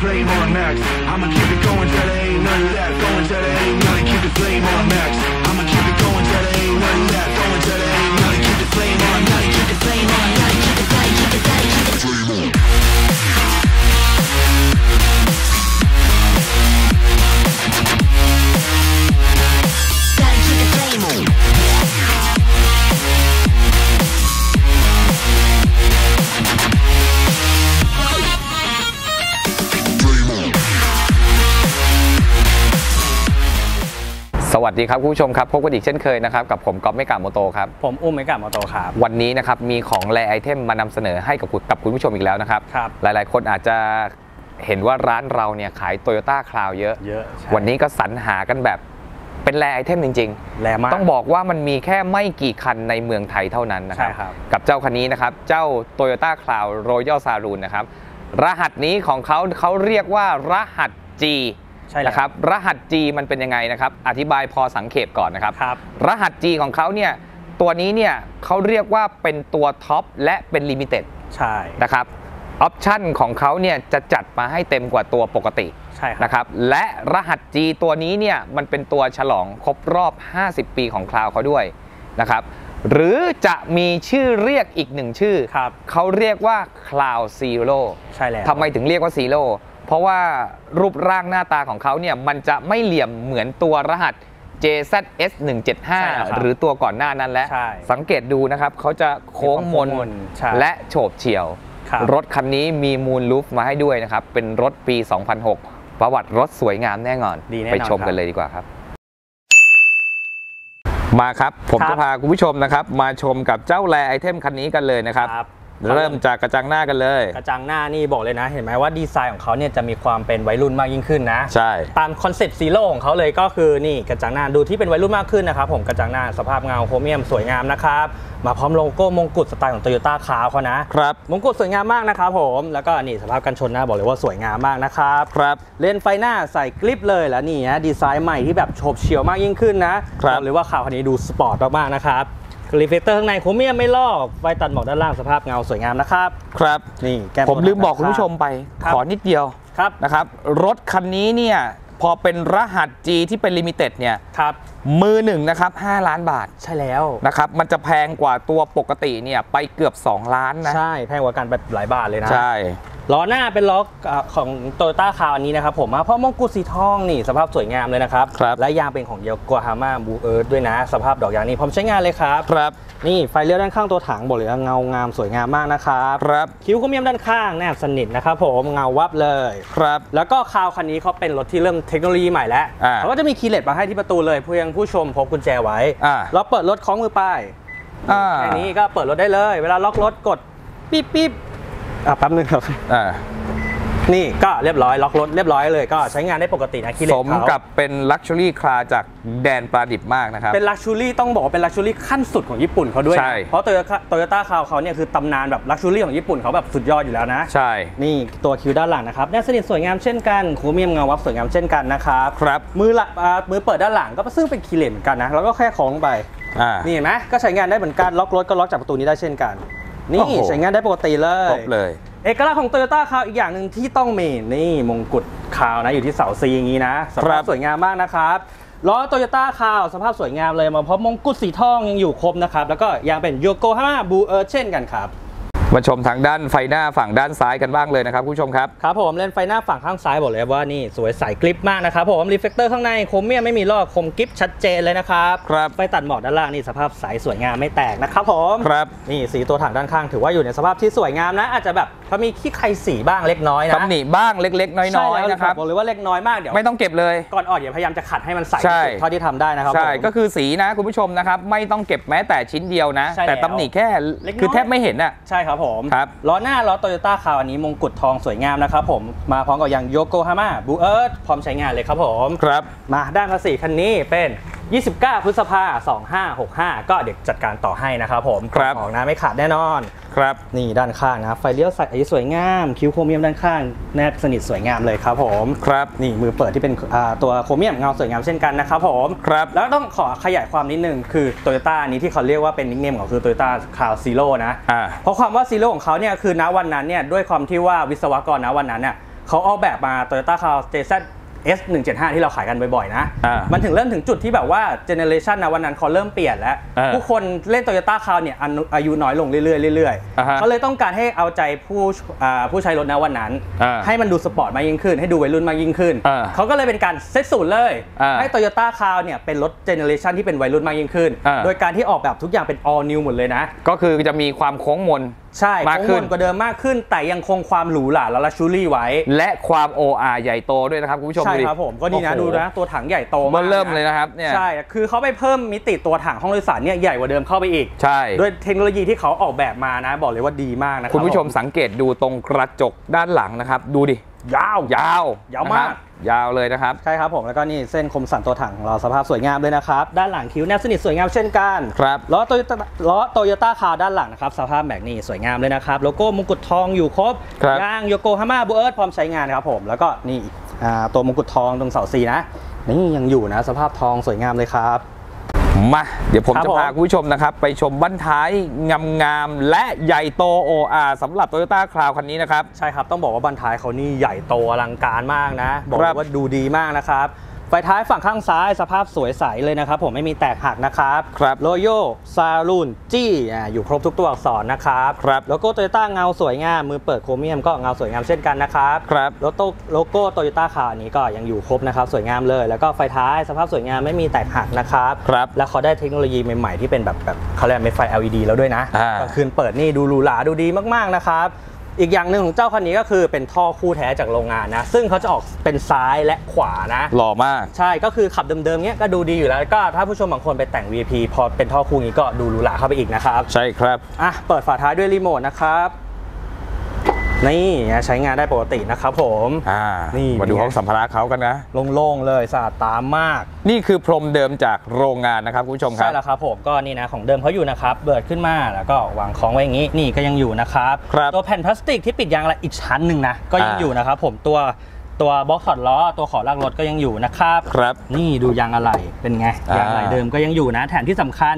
flame วัสดีครับคุณผู้ชมครับพบกันอีกเช่นเคยนะครับกับผมก๊อฟไม่กาโมโตครับผมอุ้มไม่กลับมาโตครับวันนี้นะครับมีของ rare item มานำเสนอให้กับคุณกับคุณผู้ชมอีกแล้วนะครับครับหลายๆ คนอาจจะเห็นว่าร้านเราเนี่ยขาย Toyota Crown เยอะเยอะใช่วันนี้ก็สรรหากันแบบเป็น rare item จริง rare มากต้องบอกว่ามันมีแค่ไม่กี่คันในเมืองไทยเท่านั้นนะครับใช่ครับกับเจ้าคันนี้นะครับเจ้า Toyota Crown Royal Saloon นะครับรหัสนี้ของเขาเขาเรียกว่ารหัส G ใช่แล้ว นะครับ รหัส G มันเป็นยังไงนะครับ อธิบายพอสังเขปก่อนนะครับ ครับ รหัส G ของเขาเนี่ย ตัวนี้เนี่ยเขาเรียกว่าเป็นตัวท็อปและเป็น limited ใช่ นะครับ ออปชันของเขาเนี่ยจะจัดมาให้เต็มกว่าตัวปกติใช่ครับ นะครับ และรหัส G ตัวนี้เนี่ยมันเป็นตัวฉลองครบรอบ 50 ปีของ Crown เขาด้วยนะครับ หรือจะมีชื่อเรียกอีกหนึ่งชื่อ ครับ เขาเรียกว่า Cloud Zero ใช่แล้ว ทำไมถึงเรียกว่า Zero เพราะว่ารูปร่างหน้าตาของเขาเนี่ยมันจะไม่เหลี่ยมเหมือนตัวรหัส JZS ใช่ครับ175 หรือตัวก่อนหน้านั้นแล้วใช่สังเกตดูนะครับเขาจะโค้งมนมีความโค้งมนใช่และโฉบเฉี่ยวครับรถคันนี้มีมูลลูฟมาให้ด้วยนะครับ เป็นรถปี 2006 ประวัติรถสวยงามแน่นอนดีแน่นอนไปชมครับกันเลยดีกว่าครับ มาครับ ผมครับจะพาคุณผู้ชมนะครับ มาชมกับเจ้าแรไอเทมคันนี้กันเลยนะครับครับ เริ่มจากกระจังหน้ากันเลย กระจังหน้านี่บอกเลยนะ เห็นไหมว่าดีไซน์ของเขาเนี่ยจะมีความเป็นวัยรุ่นมากยิ่งขึ้นนะ ใช่ ตามคอนเซ็ปต์ Zero ของเขาเลยก็คือนี่กระจังหน้าดูที่เป็นวัยรุ่นมากขึ้นนะครับผมกระจังหน้าสภาพเงาโครเมียมสวยงามนะครับ มาพร้อมโลโก้มงกุฎสไตล์ของโตโยต้าคาวเขานะครับมงกุฎสวยงามมากนะครับผมแล้วก็นี่สภาพกันชนหน้าบอกเลยว่าสวยงามมากนะครับครับเลนส์ไฟหน้าใสกริ๊บเลยแล้วนี่นะดีไซน์ใหม่ที่แบบโฉบเฉี่ยวมากยิ่งขึ้นนะครับบอกเลยว่า Crown คันนี้ดูสปอร์ตมากๆนะครับ reflector ข้างในโครเมียมไม่ลอกไฟตัดหมอกด้านล่างสภาพเงาสวยงามนะครับ ครับ นี่แก้มผมลืมบอกคุณผู้ชมไปครับขอนิดเดียวครับนะครับ รถคันนี้เนี่ยพอเป็นรหัส G ที่เป็น limited เนี่ยครับมือหนึ่งนะครับ5ล้านบาทใช่แล้วนะครับมันจะแพงกว่าตัวปกติเนี่ยไปเกือบ 2 ล้านนะ ใช่ แพงกว่ากันไปหลายบาทเลยนะ ใช่ล้อหน้าเป็นล้ออ่าของโตโยต้าคาวอันนี้นะครับผมมาพร้อมมงกุฎสีทองนี่สภาพสวยงามเลยนะครับครับและยางเป็นของโยโกฮาม่า BluEarth ด้วยนะ สภาพดอกยางนี่พร้อมใช้งานเลยครับครับนี่ไฟเลี้ยวด้านข้างตัวถังบอกเลยว่าเงางามสวยงามมากนะครับครับคิ้วโครเมียมด้านข้างแนบสนิทนะครับผมเงาวับเลยครับแล้วก็คาวคันนี้เขาเป็นรถที่เริ่มเทคโนโลยีใหม่แล้วอ่าเขาก็จะมี keyless มาให้ที่ประตูเลยเพียงคุณผู้ชมพกกุญแจไว้อ่าเราเปิดรถคล้องมือป้ายอ่าแค่นี้ก็เปิดรถได้เลย เวลาล็อกรถกด ปิ๊บปิ๊บอะแป๊บนึงครับ อ่า นี่ก็เรียบร้อยล็อกรถเรียบร้อยเลยก็ใช้งานได้ปกตินะ keyless สมเขากับเป็น luxury car จากแดนปลาดิบมากนะครับ เป็น luxury ต้องบอกว่าเป็น luxury ขั้นสุดของญี่ปุ่นเขาด้วยนะใช่เพราะโตโยต้าโตโยต้าคาวเขาเนี่ยคือตำนานแบบ luxury ของญี่ปุ่นเขาแบบสุดยอดอยู่แล้วนะใช่นี่ตัวคิ้วด้านหลังนะครับแนบสนิทสวยงามเช่นกันโครเมียมเงาวับสวยงามเช่นกันนะครับครับมือละอ่ามือเปิดด้านหลังก็ซึ่งเป็น keyless เหมือนกันนะแล้วก็แค่คล้องไปอ่านี่เห็นไหมก็ใช้งานได้เหมือนกันล็อกรถก็ล็อกจากประตูนี้ได้เช่นกัน นี่โอ้โหใช้งานได้ปกติเลยครบเลย เอกลักษณ์ของโตโยต้าคาวอีกอย่างหนึ่งที่ต้องมีนี่มงกุฎCrown นะอยู่ที่เสา C อย่างนี้นะครัภาพสวยงามมากนะครับล้อโตโยต้าคาวสภาพสวยงามเลยมาพร้อมมงกุฎสีทองยังอยู่ครบนะครับแล้วก็ยังเป็นโยโกฮาม่า BluEarth เช่นกันครับ มาชมทางด้านไฟหน้าฝั่งด้านซ้ายกันบ้างเลยนะครับคุณผู้ชมครับ ครับผมเลนส์ไฟหน้าฝั่งข้างซ้ายบอกเลยว่านี่สวยใสกริ๊บมากนะครับผม reflector ข้างในโครเมียมไม่มีลอกคมกริบชัดเจนเลยนะครับครับไฟตัดหมอกด้านล่างนี่สภาพใสสวยงามไม่แตกนะครับผมครับนี่สีตัวถังด้านข้างถือว่าอยู่ในสภาพที่สวยงามนะ อาจจะแบบเขามีขี้ไคลสีบ้างเล็กน้อยนะตำหนิบ้างเล็ก ๆ น้อยใช่ๆแล้วนะครับบอกเลยว่าเล็กน้อยมากเดี๋ยวไม่ต้องเก็บเลยก่อนออกเดี๋ยวพยายามจะขัดให้มันใสใช่ที่สุดเท่าที่ทำได้นะครับใช่ผมก็คือสีนะคุณผู้ชมนะครับไม่ต้องเก็บแม้แต่ชิ้นเดียวนะใช่แต่แล้วตำหนิแค่เล็กน้อยคือแทบไม่เห็นอะใช่ครับผมครับล้อหน้าล้อโตโยต้าคาวอันนี้มงกุฎทองสวยงามนะครับผมมาพร้อมกับยางโยโกฮาม่า BluEarth พร้อมใช้งานเลยครับผมครับมาด้านภาษีคันนี้เป็น 29 พฤษภา2565 ก็เดี๋ยวจัดการต่อให้นะครับผมครับของนะไม่ขาดแน่นอน ครับ นี่ด้านข้างนะครับไฟเลี้ยวใสสวยงาม คิ้วโครเมียมด้านข้าง แนบสนิทสวยงามเลยครับผม ครับ นี่มือเปิดที่เป็นอ่าตัวโครเมียมเงาสวยงามเช่นกันนะครับผม ครับ แล้วต้องขอขยายความนิดนึงคือโตโยต้านี้ที่เขาเรียกว่าเป็น nickname ของเขาคือโตโยต้าCrown Zero นะอ่าเพราะความว่า Zero ของเขาเนี่ยคือณวันนั้นเนี่ยด้วยความที่ว่าวิศวกรณวันนั้นเนี่ยเขาออกแบบมา Toyota c a r JZ S175 ที่เราขายกันบ่อยๆนะอ่ามันมันถึงเริ่มถึงจุดที่แบบว่า generation ณวันนั้นเขาเริ่มเปลี่ยนแล้วอ่าผู้คนเล่น Toyota c a r เนี่ยอายุอายุน้อยลงเรื่อยๆเรื่อยอ่าฮะๆเขาเลยต้องการให้เอาใจผู้อ่าผู้ใช้รถณวันนั้นอ่าให้มันดูสปอร์ตมากยิ่งขึ้น ให้ดูวัยรุ่นมากยิ่งขึ้นอ่าเขาก็เลยเป็นการเซตศูนย์เลยอ่าให้ Toyota c a r เนี่ยเป็นรถเจเนเรชันที่เป็นวัยรุ่นมากยิ่งขึ้นอ่าโดยการที่ออกแบบทุกอย่างเป็น all new หมดเลยนะ ก็คือจะมีความโค้งมนใช่มากขึ้นโค้งมนกว่าเดิมมากขึ้น แต่ยังคงความหรูหราและ luxury ไว้ และความ OR ใหญ่โตด้วยนะครับคุณผู้ชมใช่ดูดิครับผมก็นี่นะโอ้โหดูนะตัวถังใหญ่โตเบิ่มากเริ่มเลยนะครับเนี่ยใช่คือเขาไปเพิ่มมิติตัวถังห้องโดยสารเนี่ยใหญ่กว่าเดิมเข้าไปอีกใช่ด้วยเทคโนโลยีที่เขาออกแบบมานะ บอกเลยว่าดีมากนะครับคุณผู้ชมสังเกตดูตรงกระจกด้านหลังนะครับ ดูดิ ยาวยาวยาวมาก นะครับยาวเลยนะครับ ใช่ครับผมแล้วก็นี่เส้นคมสันตัวถังของเราสภาพสวยงามเลยนะครับ ด้านหลังคิ้วแนบสนิทสวยงามเช่นกันครับ ล้อโตโยต้าล้อโตโยต้า Crown ด้านหลังนะครับสภาพแบบนี้สวยงามเลยนะครับโลโก้มงกุฎทองอยู่ครบครับ ยางโยโกฮาม่า BluEarth พร้อมใช้งานนะครับผมแล้วก็นี่อ่าตัวมงกุฎทองตรงเสา C นะนี่ยังอยู่นะ สภาพทองสวยงามเลยครับ มาเดี๋ยวผมครับจะพาผมคุณผู้ชมนะครับ ไปชมบั้นท้ายงามๆและใหญ่โต OR สำหรับ Toyota Crown คันนี้นะครับ ใช่ครับ ต้องบอกว่าบั้นท้ายเขานี่ใหญ่โตอลังการมากนะ บอกครัเลยบว่าดูดีมากนะครับ ไฟท้ายฝั่งข้างซ้ายสภาพสวยใสเลยนะครับ ผมไม่มีแตกหักนะครับครับ Royal Saloon G อ่าอยู่ครบทุกตัวอักษรนะครับครับโลโก้โตโยต้าเงาสวยงามมือเปิดโครเมียมก็เงาสวยงามเช่นกันนะครับครับโลโก้โลโก้โตโยต้า Crown นี้ก็ยังอยู่ครบนะครับ สวยงามเลย แล้วก็ไฟท้ายสภาพสวยงามไม่มีแตกหักนะครับครับแล้วเขาได้เทคโนโลยีใหม่ๆที่เป็นแบบแบบเขาเรียกเป็นไฟ LED แล้วด้วยนะอ่ากลางคืนเปิดนี่ดูหรูหราดูดีมากๆนะครับ อีกอย่างหนึ่งของเจ้าคันนี้ก็คือเป็นท่อคู่แท้จากโรงงานนะ ซึ่งเขาจะออกเป็นซ้ายและขวานะ หล่อมาก ใช่ก็คือขับเดิมๆเนี้ยก็ดูดีอยู่แล้วก็ถ้าผู้ชมบางคนไปแต่ง VIP พอเป็นท่อคู่นี้ก็ดูหรูหราเข้าไปอีกนะครับ ใช่ครับ อะ เปิดฝาท้ายด้วยรีโมทนะครับ นี่ใช้งานได้ปกตินะครับผมอ่านี่มาดูเป็นไงห้องสัมภาระเขากันนะโล่งๆเลยสะอาดตามมาก นี่คือพรมเดิมจากโรงงานนะครับคุณผู้ชมครัใช่บแล้วครับผมก็นี่นะของเดิมเขาอยู่นะครับเบิดขึ้นมาแล้วก็วางของไว้อย่างนี้นี่ก็ยังอยู่นะครับครับตัวแผ่นพลาสติกที่ปิดยางอะไรอีกชั้นหนึ่งนะก็ยังอ่าอยู่นะครับผมตัวตัวบล็อกถอดล้อตัวขอลากรถก็ยังอยู่นะครับ ครับ นี่ดูยางอะไรเป็นไงอ่ายยางอะไรเดิมก็ยังอยู่นะแถมที่สำคัญ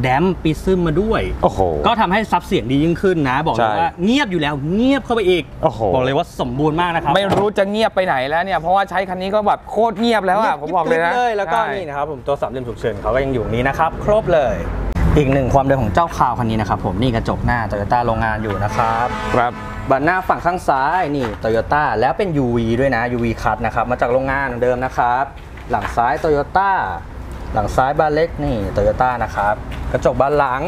แดมปีซึมมาด้วย โอ้โห ก็ทำให้ซับเสียงดียิ่งขึ้นนะ บอกเลยใช่ว่าเงียบอยู่แล้วเงียบเข้าไปอีก โอ้โห บอกเลยว่าสมบูรณ์มากนะครับ ไม่รู้จะเงียบไปไหนแล้วเนี่ย เพราะว่าใช้คันนี้ก็แบบโคตรเงียบแล้วเงียอะผมบอกเลยนะเลยแล้วก็ใช่นี่นะครับผมตัวสามเหลี่ยมฉุกเฉินเขาก็ยังอยู่นี้นะครับ ครบเลย อีกหนึ่งความเดิมของเจ้าคาวคันนี้นะครับผมนี่กระจกหน้าโตโยต้าโรงงานอยู่นะครับ ครับบันหน้าฝั่งข้างซ้ายนี่โตโยต้าแล้วเป็น UV ด้วยนะ UV คัทนะครับมาจากโรงงานเดิมนะครับ หลังซ้ายโตโยต้า หลังซ้ายบานเล็กนี่โตโยต้านะครับ กระจกบานหลัง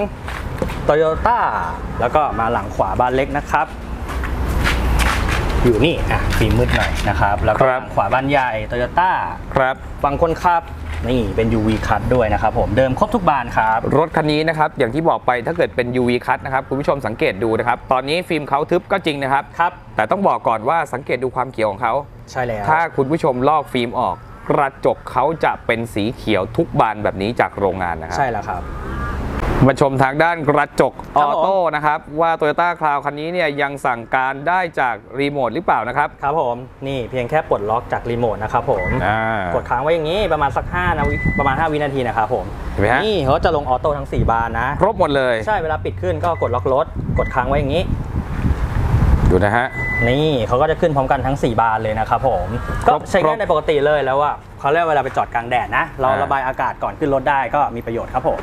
โตโยต้าแล้วก็มาหลังขวาบานเล็กนะครับ อยู่นี่อะฟิล์มมืดหน่อยนะครับ แล้วก็ครับหลังขวาบานใหญ่โตโยต้าครับ ฝั่งคนขับนี่เป็น UV คัทด้วยนะครับผมเดิมครบทุกบานครับ รถคันนี้นะครับ อย่างที่บอกไปถ้าเกิดเป็น UV cut นะครับ คุณผู้ชมสังเกตดูนะครับ ตอนนี้ฟิล์มเขาทึบก็จริงนะครับ ครับ แต่ต้องบอกก่อนว่าสังเกตดูความเขียวของเขา ใช่แล้ว ถ้าคุณผู้ชมลอกฟิล์มออก กระจกเขาจะเป็นสีเขียวทุกบานแบบนี้จากโรงงานนะครับ ใช่แล้วครับ มาชมทางด้านกระจก auto ครับผมนะครับ ว่า Toyota Crown คันนี้เนี่ยยังสั่งการได้จากรีโมทหรือเปล่านะครับ ครับผมนี่เพียงแค่ปลดล็อกจากรีโมทนะครับผมอ่ากดค้างไว้อย่างนี้ประมาณสัก5นาวิประมาณ 5 วินาทีนะครับผมเห็นไหมฮะนี่เขาจะลง auto ทั้ง 4 บานนะ ครบหมดเลยใช่เวลาปิดขึ้นก็กดล็อกรถกดค้างไว้อย่างนี้ ดูนะฮะ นี่เขาก็จะขึ้นพร้อมกันทั้ง 4 บานเลยนะครับผมครก็บใช้ครงานบในปกติเลยแล้วว่าเขาเรียกเวลาไปจอดกลางแดดนะ เราอ่าระบายอากาศก่อนขึ้นรถได้ก็มีประโยชน์ครับผม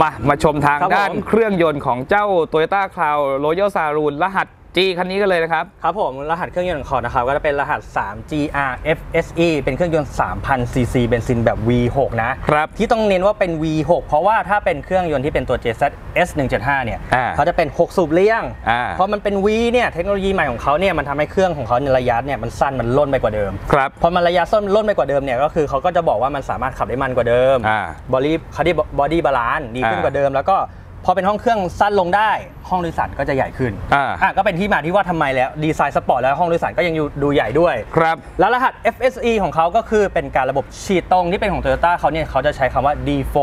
มามาชมทางครับด้านผมเครื่องยนต์ของเจ้า Toyota Crown Royal Saloon รหัส G คันนี้กันเลยนะครับ ครับผมรหัสเครื่องยนต์ของเขานะครับก็จะเป็นรหัส 3GR FSE เป็นเครื่องยนต์ 3,000 cc เบนซินแบบ V6 นะครับที่ต้องเน้นว่าเป็น V6 เพราะว่าถ้าเป็นเครื่องยนต์ที่เป็นตัว JZ S175 เนี่ยอ่าเขาจะเป็น 6 สูบเรียงอ่าเพราะมันเป็น V เนี่ยเทคโนโลยีใหม่ของเขาเนี่ยมันทำให้เครื่องของเขาในยระยะเนี่ยมันสั้นมันร่นไปกว่าเดิมครับพอมันระยะสั้นร่นไปกว่าเดิมเนี่ยก็คือเขาก็จะบอกว่ามันสามารถขับได้มันกว่าเดิมอ่า body คาร์ดี้ body balance ดีขึ้นอ่ากว่าเดิมแล้วก็ พอเป็นห้องเครื่องสั้นลงได้ห้องโดยสารก็จะใหญ่ขึ้นอ่าอะก็เป็นที่มาที่ว่าทำไมแล้วดีไซน์สปอร์ตแล้วห้องโดยสารก็ยังอยู่ดูใหญ่ด้วยครับแล้วรหัส FSE ของเขาก็คือเป็นการระบบฉีดตรงที่เป็นของ Toyota เขาเนี่ยเขาจะใช้คำว่า D4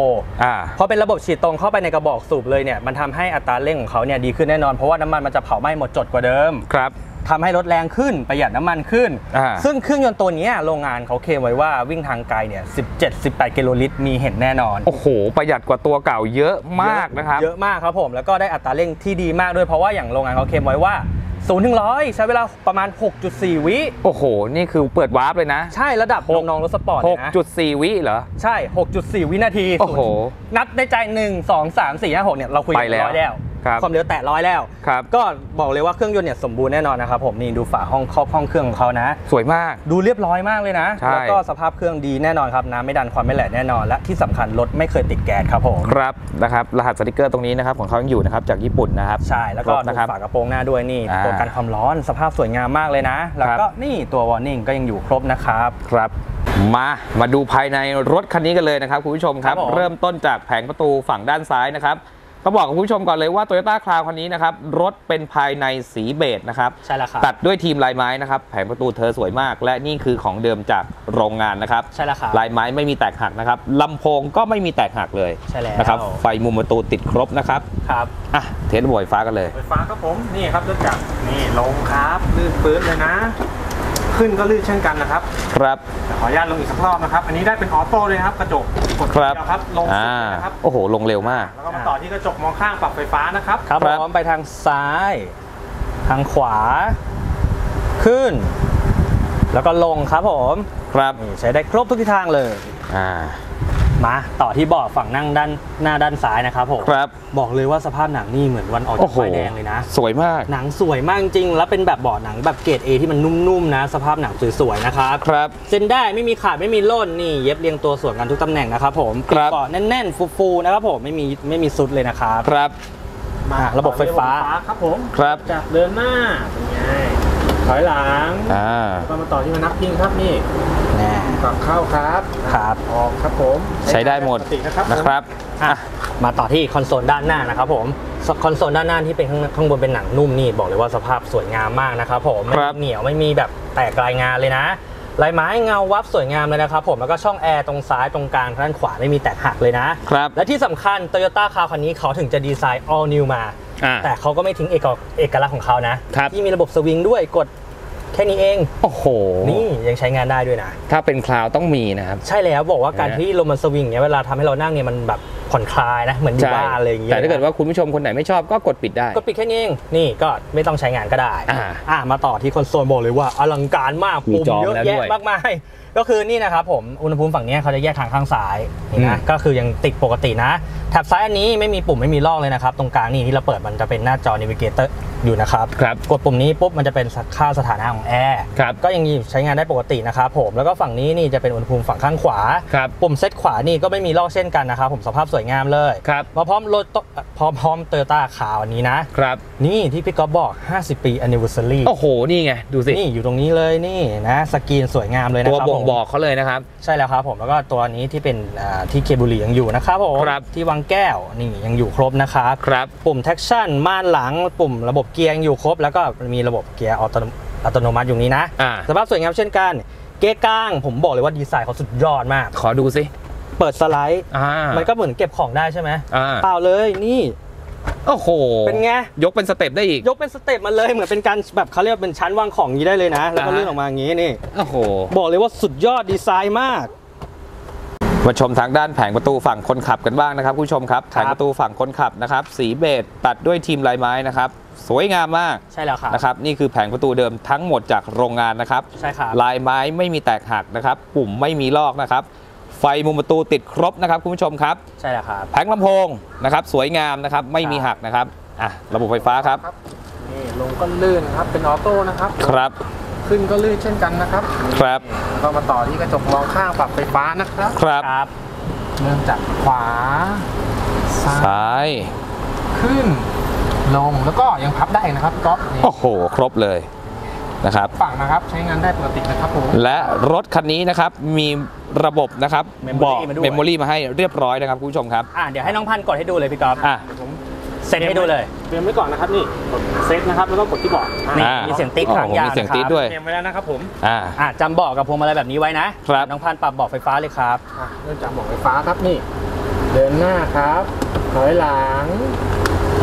อ่าพอเป็นระบบฉีดตรงเข้าไปในกระบอกสูบเลยเนี่ยมันทำให้อัตราเร่งของเขาเนี่ยดีขึ้นแน่นอนเพราะว่าน้ำมันมันจะเผาไหม้หมดจดกว่าเดิมครับ ทำให้รถแรงขึ้นประหยัดน้ำมันขึ้นอ่าซึ่งเครื่องยนต์ตัวเนี้ยโรงงานเขาเคลมไว้ว่าวิ่งทางไกลเนี่ย17-18กิโลลิตรมีเห็นแน่นอน โอ้โห ประหยัดกว่าตัวเก่าเยอะมากนะครับเยอะมากครับผมแล้วก็ได้อัตราเร่งที่ดีมากด้วยเพราะว่าอย่างโรงงานเขาเคลมไว้ว่า0ถึง100ใช้เวลาประมาณ 6.4 วิ โอ้โห นี่คือเปิดวาร์ปเลยนะ ใช่ระดับหกน้องๆรถสปอร์ตเลยนะ6.4 วิเหรอ ใช่ 6.4 วินาที โอ้โห นับในใจ 1 2 3 4 5 6 เนี่ย เราคุยไปกันแล้วร้อยแล้ว ครับความเร็วแตะร้อยแล้ว ครับ ก็บอกเลยว่าเครื่องยนต์เนี่ยสมบูรณ์แน่นอนนะครับผมนี่ดูฝาห้องครอบห้องเครื่องของเขานะ สวยมาก ดูเรียบร้อยมากเลยนะ ใช่ แล้วก็สภาพเครื่องดีแน่นอนครับน้ำไม่ดันความไม่แหลกแน่นอน และที่สำคัญรถไม่เคยติดแก๊สครับผมครับนะครับรหัสสติกเกอร์ตรงนี้นะครับของเขายังอยู่นะครับจากญี่ปุ่นนะครับ ใช่แล้วก็ครบดูนะครับฝากระโปรงหน้าด้วยนี่อ่า ตัวกันความร้อนสภาพสวยงามมากเลยนะ แล้วก็นี่ตัววอร์นิ่งก็ยังอยู่ครบนะครับ ครับมามาดูภายในรถคันนี้กันเลยนะครับคุณผู้ชมครับ ครับผม เริ่มต้นจากแผงประตูฝั่งด้านซ้ายนะครับ ต้องบอกกับคุณผู้ชมก่อนเลยว่า Toyota c r o w n คันนี้นะครับ รถเป็นภายในสีเบจนะครับ ใช่แล้วครับ ตัดด้วยทีมลายไม้นะครับ แผงประตูเธอสวยมาก และนี่คือของเดิมจากโรงงานนะครับ ใช่แล้วครับ ลายไม้ไม่มีแตกหักนะครับลำโพงก็ไม่มีแตกหักเลย ใช่แล้วนะครับ ไฟมุมประตูติดครบนะครับ ครับ อะ เทสระบบไฟฟ้ากันเลย ไฟฟ้าครับผม นี่ครับรถจักรนี่ลงครับลื่นปื๊ดเลยนะ ขึ้นก็ลื่นเช่นกันนะครับ ครับแต่ขออนุญาตลงอีกสักรอบนะครับ อันนี้ได้เป็นออโต้เลยนะครับ กระจกกดคทีรับเดียวครับ ลงสุดอ่าเลยนะครับ โอ้โห ลงเร็วมาก แล้วก็มาต่อที่กระจกมองข้างปรับไฟฟ้านะครับ ครับครับ ผมไปทางซ้าย ทางขวา ขึ้น แล้วก็ลงครับผมครับ นี่ใช้ได้ครบทุกทิศทางเลย อ่า มาต่อที่เบาะฝั่งนั่งด้านหน้าด้านซ้ายนะครับผมครับ บอกเลยว่าสภาพหนังนี่เหมือนวันออกโอ้จากโหไฟแดงเลยนะ สวยมาก หนังสวยมากจริง แล้วเป็นแบบเบาะหนังแบบเกรด A ที่มันนุ่มๆนะ สภาพหนังสวยๆนะครับครับเซ็นได้ไม่มีขาดไม่มีล่นนี่เย็บเรียงตัวสวยกันทุกตำแหน่งนะครับผมครับเบาะแน่นๆฟูๆนะครับผมไม่มีไม่มีซุดเลยนะครับครับอะระบบไฟฟ้าครับผมครับจากเดินหน้าเป็นไง ถอยหลังอ่าแล้วก็มาต่อที่มานับพิงครับนี่แน่ปรับเข้าครับครับออกครับผม ใช้ได้หมดปกตินะครับผมนะครับอะมาต่อที่คอนโซลด้านหน้านะครับผมคอนโซลด้านหน้าที่เป็นข้างข้างบนเป็นหนังนุ่มนี่บอกเลยว่าสภาพสวยงามมากนะครับผมไม่ครับเหนียวไม่มีแบบแตกลายงานเลยนะลายไม้เงาวับสวยงามเลยนะครับผมแล้วก็ช่องแอร์ตรงซ้ายตรงกลางด้านขวาไม่มีแตกหักเลยนะครับและที่สำคัญ Toyota คาร์คันนี้เขาถึงจะดีไซน์ all new มาอ่า แต่เขาก็ไม่ทิ้งเอกเอกลักษณ์ของเขานะครับที่มีระบบสวิงด้วยกดแค่นี้เอง โอ้โห นี่ยังใช้งานได้ด้วยนะ ถ้าเป็น Crown ต้องมีนะครับ ใช่แล้วบอกว่าการนะที่ลมมันสวิงเนี่ยเวลาทำให้เรานั่งเนี่ยมันแบบ ผ่อนคลายนะเหมือนอยู่บ้านอะไรอย่างเงี้ยแต่ถ้าเกิดว่าคุณผู้ชมคนไหนไม่ชอบก็กดปิดได้ก็ปิดแค่นี้เองนี่ก็ไม่ต้องใช้งานก็ได้อ่าอ่ามาต่อที่คอนโซลบอกเลยว่าอลังการมากมีปุ่มจอเยอะแล้วแยะด้วยมากมายก็คือนี่นะครับผมอุณหภูมิฝั่งเนี้ยเขาจะแยกทางข้างซ้ายนี่นะอืมก็คือยังติดปกตินะแถบซ้ายอันนี้ไม่มีปุ่มไม่มีลอกเลยนะครับ ตรงกลางนี่ที่เราเปิดมันจะเป็นหน้าจอ Navigator อยู่นะครับครับกดปุ่มนี้ปุ๊บมันจะเป็นค่าสถานะของแอร์ครับก็ยังใช้งานได้ปกตินะครับผมแล้วก็ฝั่งนี้นี่จะเป็นอุณหภูมิฝั่งข้างขวาครับปุ่มเซตขวานี่ก็ไม่มีลอกเช่นกันนะครับผมสภาพสวยงามเลยครับมาพร้อมรถโตพร้อมพร้อมเตอร์ต้าขาวอันนี้นะครับ นี่ที่พี่ก๊อฟบอก 50 ปี anniversary โอ้โห นี่ไง ดูสิ นี่อยู่ตรงนี้เลยนี่นะสกรีนสวยงามเลยนะตัวครับบ่งผมบอกเขาเลยนะครับ ใช่แล้วครับผมแล้วก็ตัวนี้ที่เป็นอ่าที่เขี่ยบุหรี่ยังอยู่นะครับผมครับที่วางแก้วนี่ยังอยู่ครบนะครับครับปุ่ม traction ม่านหลังปุ่มระบบเกียร์ยังอยู่ครบ แล้วก็มีระบบเกียร์อัตโนอัตโนมัติอยู่นี้นะอ่าสภาพสวยงามเช่นกันเกียร์กลางผมบอกเลยว่าดีไซน์เขาสุดยอดมาก ขอดูสิ เปิดสไลด์อ่ามันก็เหมือนเก็บของได้ใช่ไหมอ่าเปล่าเลยนี่โอ้โห เป็นไง ยกเป็นสเต็ปได้อีก ยกเป็นสเต็ปมาเลย เหมือนเป็นการแบบเขาเรียกว่าเป็นชั้นวางของอย่างนี้ได้เลยนะ แล้วก็อ่าฮะเลื่อนออกมาอย่างนี้นี่ โอ้โห บอกเลยว่าสุดยอดดีไซน์มาก มาชมทางด้านแผงประตูฝั่งคนขับกันบ้างนะครับ ผู้ชมครับคแผรับงประตูฝั่งคนขับนะครับ สีเบจตัดด้วยทีมลายไม้นะครับ สวยงามมาก ใช่แล้วครับ นะครับ นี่คือแผงประตูเดิมทั้งหมดจากโรงงานนะครับ ใช่ครับ ลายไม้ไม่มีแตกหักนะครับ ปุ่มไม่มีลอกนะครับ ไฟมุมประตูติดครบนะครับคุณผู้ชมครับ ใช่แล้วครับ แผงลำโพงนะครับสวยงามนะครับไม่มีหักนะครับอะระบบไฟฟ้าครับนี่ลงก็ลื่นครับเป็นออโต้นะครับครับขึ้นก็ลื่นเช่นกันนะครับครับแล้วก็มาต่อที่กระจกมองข้างปรับไฟฟ้านะครับครับครับเริ่มจากขวาซ้ายซ้าย ขึ้น ลงแล้วก็ยังพับได้นะครับก๊อฟนี่โอ้โห ครบเลย นะครับฝั่งนะครับใช้งานได้ปกตินะครับผมและรถคันนี้นะครับมีระบบนะครับ Memory บอกมาด้วย เมมโมรี่มาให้เรียบร้อยนะครับคุณผู้ชมครับ อะเดี๋ยวให้น้องพันธุ์กดให้ดูเลยพี่กอล์ฟอะเดี๋ยวผมเซ็ตให้ดูเลยเตรียมไว้ก่อนนะครับนี่กดเซตนะครับแล้วก็กดที่เบาะอะนี่อ่ามีเสียงติ๊กโอ้โหข้างยาวมีเสียงนะครับติ๊กด้วย เตรียมไว้แล้วนะครับผมอ่า อะจำเบอกกับพวงมาลัยแบบนี้ไว้นะครับ น้องพันธุ์ปรับเบอกไฟฟ้าเลยครับ อะเริ่มจากเบาะไฟฟ้าครับนี่ เดินหน้าครับถอยหลัง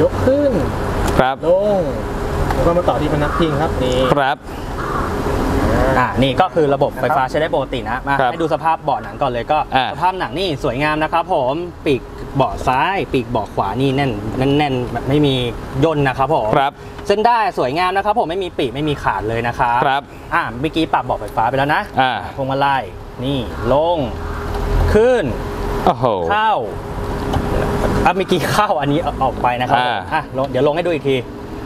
ยกขึ้น ครับ ลงแล้ว ก็มาต่อที่พนักพิงครับนี่ครับอ่านี่ก็คือระบบไฟฟ้าใช้ได้ปกตินะมาครับให้ดูสภาพเบาะหนังก่อนเลยก็อ่าสภาพหนังนี่สวยงามนะครับผมปีกเบาะซ้าย ปีกเบาะขวานี่แน่นแน่นแน่นแบบไม่มีย่นนะครับผมครับเส้นได้สวยงามนะครับผมไม่มีปีกไม่มีขาดเลยนะครับครับอ่าเมื่อกี้ปรับเบาะไฟฟ้าไปแล้วนะอ่าพวงมาลัยนี่ลง ขึ้นโอ้โหเข้าอะเมื่อกี้เข้าอันนี้ออกไปนะครับอ่าอะลงเดี๋ยวลงให้ดูอีกที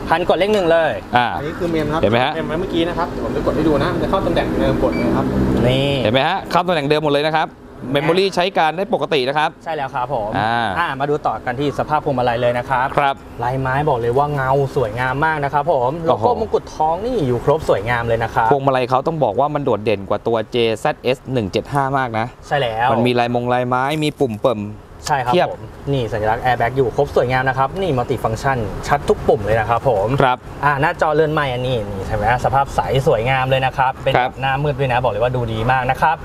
พันกดเลขหนึ่งเลยอ่า อันนี้คือเมมครับเห็นไหมฮะ เมมไว้เมื่อกี้นะครับเดี๋ยวผมจะกดให้ดูนะมันจะเข้าตำแหน่งเดิมกดเลยครับนี่ เห็นไหมฮะเข้าตำแหน่งเดิมหมดเลยนะครับ memory ใช้การได้ปกตินะครับ ใช่แล้วครับผมอ่ามาดูต่อกันที่สภาพพวงมาลัยเลยนะครับ ครับ ลายไม้บอกเลยว่าเงาสวยงามมากนะครับผมโลโอ้โหโก้มงกุฎทองนี่อยู่ครบสวยงามเลยนะครับพวงมาลัยเขาต้องบอกว่ามันโดดเด่นกว่าตัว JZS 175 มากนะ ใช่แล้วมันมีลายมงลายไม้มีปุ่มเปิ่ม ใช่ครับเทียบผมนี่สัญลักษณ์แอร์แบ็กอยู่ครบสวยงามนะครับ นี่มัลติฟัง c t ชันชัดทุกปุ่มเลยนะครับผมครับอ่าหน้าจอเรือนไมล์อันนี้นี่ใช่ไหมสภาพใสสวยงามเลยนะครับ เป็นคแบรับบหน้ามืดด้วยนะ บอกเลยว่าดูดีมากนะครับ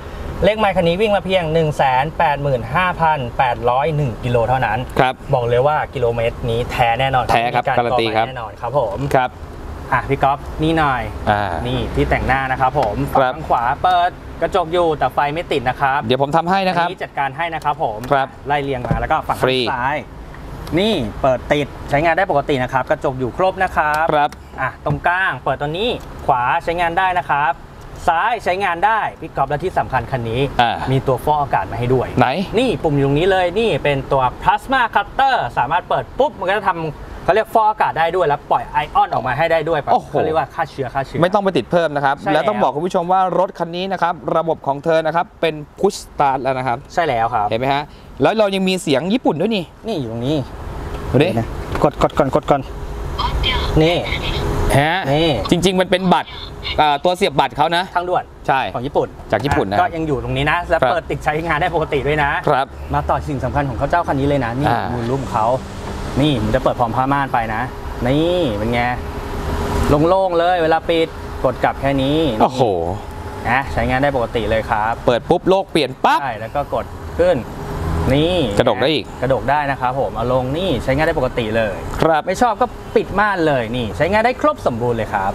เลขไมค์คันนี้วิ่งมาเพียง 185,801 กิโลเท่านั้น ครับ บอกเลยว่ากิโลเมตรนี้แท้แน่นอนแท้ครับมีการันตีอใหม่ครับแน่นอนครับผม ครับ อะพี่ก๊อฟนี่หน่อยอ่านี่ที่แต่งหน้านะครับผมครับฝั่งขวาเปิดกระจกอยู่แต่ไฟไม่ติดนะครับเดี๋ยวผมทำให้นะครับอันี้จัดการให้นะครับผมครับไล่เรียงมาแล้วก็ฝั่งฟรีข้างซ้าย นี่เปิดติดใช้งานได้ปกตินะครับ กระจกอยู่ครบนะครับครับอะตรงกลางเปิดตัวนี้ขวาใช้งานได้นะครับ ซ้ายใช้งานได้พี่กอฟและที่สำคัญคันนี้อ่ามีตัวฟอกอากาศมาให้ด้วยไหนนี่ปุ่มอยู่ตรงนี้เลยนี่เป็นตัว plasma cutter สามารถเปิดปุ๊บมันก็จะทำ เขาเรียกฟอกอากาศได้ด้วยแล้วปล่อยไอออนออกมาให้ได้ด้วยแบบโอ้โห เขาเรียกว่าฆ่าเชื้อฆ่าเชื้อ ไม่ต้องไปติดเพิ่มนะครับ ใช่แล้วต้องแล้ว บอกคุณผู้ชมว่ารถคันนี้นะครับ ระบบของเธอนะครับ เป็นพุชสตาร์ทแล้วนะครับ ใช่แล้วครับ เห็นไหมฮะ แล้วเรายังมีเสียงญี่ปุ่นด้วยนี่นี่อยู่ตรงนี้ดูดิกดกดก่อนกดก่อนนี่ ฮะนี่ จริง ๆ มันเป็นบัตรอ่าตัวเสียบบัตรเขานะ ทางด่วนใช่ ของญี่ปุ่นจากญี่ปุ่นนะอ่ก็ยังอยู่ตรงนี้นะ แล้วครับเปิดติดใช้งานได้ปกติด้วยนะ ครับ มาต่อสิ่งสำคัญของเขาเจ้าคันนี้เลยนะ นี่อ่า มูลรุ่มเขา นี่ผมจะเปิดพร้อมผ้าม่านไปนะ นี่เป็นไงโล่งๆเลยเวลาปิดกดกลับแค่นี้โอ้โหนะใช้งานได้ปกติเลยครับ เปิดปุ๊บโลกเปลี่ยนปั๊บใช่แล้วก็กดขึ้น นี่กระดกได้อีกกระดกได้นะครับผมเอาลงนี่ใช้งานได้ปกติเลย ครับไม่ชอบก็ปิดม่านเลยนี่ ใช้งานได้ครบสมบูรณ์เลยครับ